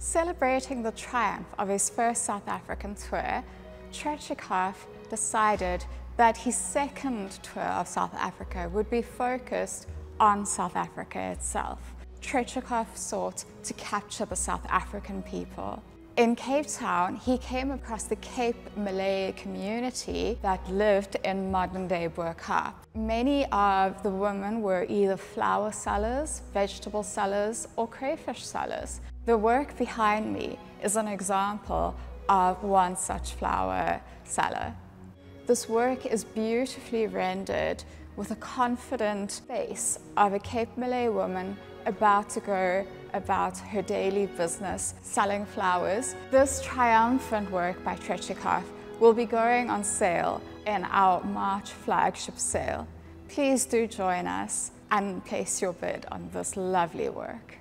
Celebrating the triumph of his first South African tour, Tretchikoff decided that his second tour of South Africa would be focused on South Africa itself. Tretchikoff sought to capture the South African people. In Cape Town, he came across the Cape Malay community that lived in modern-day Bo-Kaap. Many of the women were either flower sellers, vegetable sellers, or crayfish sellers. The work behind me is an example of one such flower seller. This work is beautifully rendered with a confident face of a Cape Malay woman about to go about her daily business selling flowers. This triumphant work by Tretchikoff will be going on sale in our March flagship sale. Please do join us and place your bid on this lovely work.